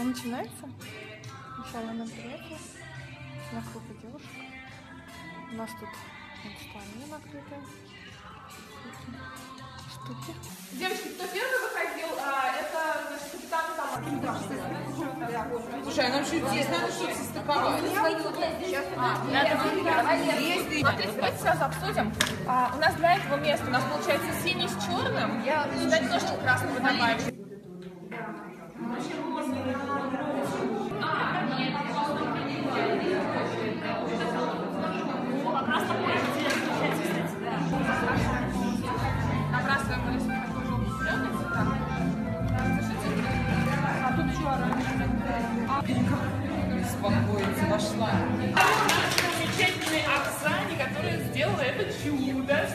Что начинается? Сначала мероприятие. На группа девушек. У нас тут столы накрытые. Штуки. Девочки, кто первый выходил, а, это значит, капитан там. Слушай, а нам что, здесь надо что-то состыковать? Смотрите, давайте сразу обсудим. А, у нас для этого места у нас получается синий с черным. Я сюда немножечко красного добавить. Оранжевый. Успокоиться, вошла. замечательной Оксане, которая сделала это чудо